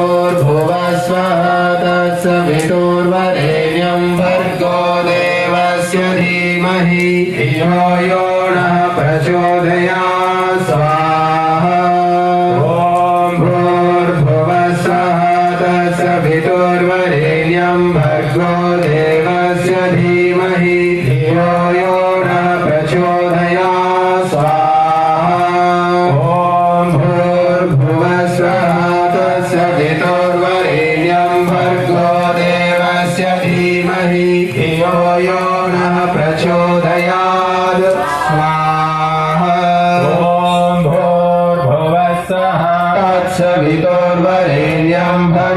भूर्भुवस्वः तत्सवितुर्वरेण्यं भर्गो देवस्य धीमहि धियो नः प्रचोदयात् स्वाहा ॐ भूर्भुवस्वः तत्सवितुर्वरेण्यं भर्गो देवस्य धीमहि धियो धीमहि धियो यो नः प्रचोदयात्। स्वाहा। ॐ भूर्भुवस्वः तत्सवितुर्वरेण्यं भर्गो